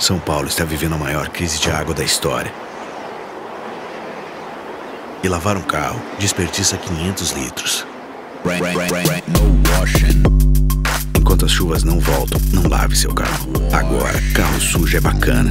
São Paulo está vivendo a maior crise de água da história. E lavar um carro desperdiça 500 litros. Enquanto as chuvas não voltam, não lave seu carro. Agora, carro sujo é bacana.